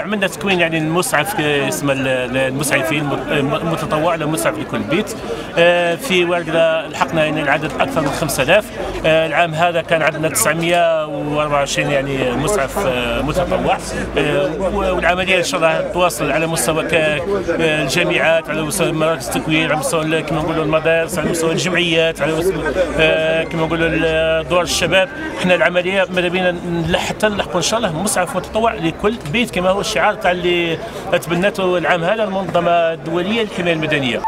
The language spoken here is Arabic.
عملنا تكوين يعني المسعف اسمه المسعفين المتطوع لمسعف لكل بيت. آه، في واردة لحقنا يعني العدد أكثر من 5000 آه، العام هذا كان عندنا 924 يعني مسعف آه، متطوع. والعملية إن شاء الله تواصل على مستوى الجامعات على مستوى مراكز التكوين على مستوى كما نقولوا المدارس على مستوى الجمعيات على مستوى كما نقولوا دور الشباب. إحنا العملية ماذا بينا حتى نلحقوا إن شاء الله مسعف متطوع لكل بيت كما هو الشعار تاع اللي تبنته العام هذا المنظمة الدولية للحمايه المدنيه